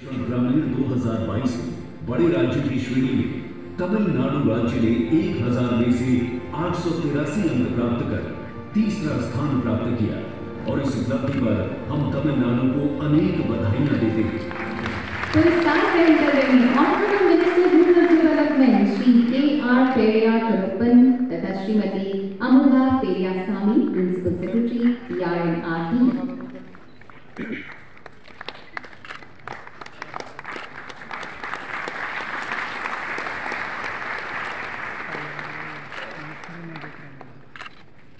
ग्रामीण 2022 में बड़े राज्यों की श्रेणी में तमिलनाडु राज्य ने 1000 में से आठ अंक प्राप्त कर तीसरा स्थान प्राप्त किया। और इस उपलब्धि पर हम तमिलनाडु को अनेक बधाइयाँ देते हैं। पुरस्कार ग्रहण secretary PRNRT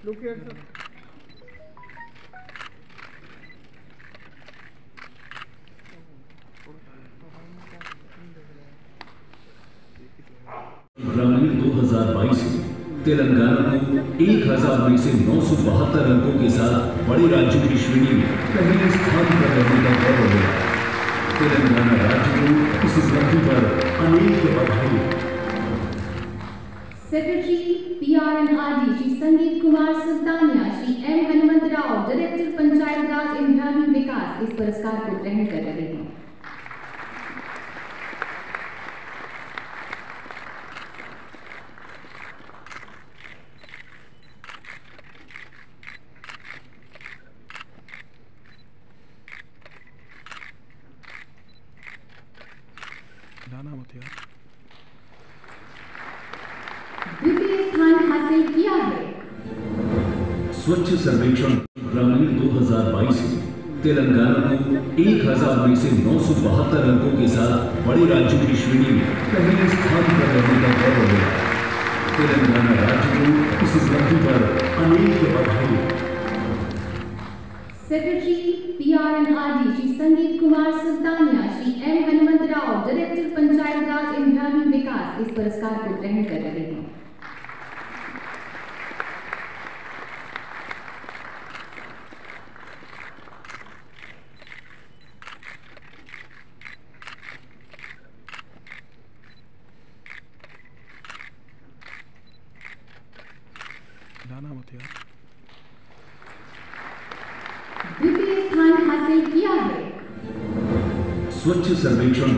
Look here, sir. ग्रामीण 2022 में तेलंगाना को 1000 में से नौ सौ बहत्तर अंकों के साथ बड़े राज्यों की श्रेणी में पहले स्थान पर रहने का गौरव मिला तेलंगाना राज्य को इस उपलब्धि पर अनेक बधाई secretary P R and R D Shri Sandeep Kumar Sultania Shri M Hanumant Rao director Panchayat Raj एवं ग्रामीण विकास इस पुरस्कार को ग्रहण कर रहे हैं। जाना द्वितीय स्थान हासिल किया है। स्वच्छ सर्वेक्षण ग्रामीण 2022 में तेलंगाना को 1000 में से नौ सौ बहत्तर अंकों के साथ बड़े राज्यों की श्रेणी में पहले स्थान पर रहने का गौरव मिला तेलंगाना राज्य को इस उपलब्धि पर अनेक बधाई secretary PRNRD Shri Sandeep Kumar Sultania Shri M Hanumant Rao director Panchayat Raj एवं ग्रामीण विकास इस पुरस्कार को ग्रहण कर रहे हैं। जाना मत यार। द्वितीय स्थान हासिल किया है। स्वच्छ सर्वेक्षण।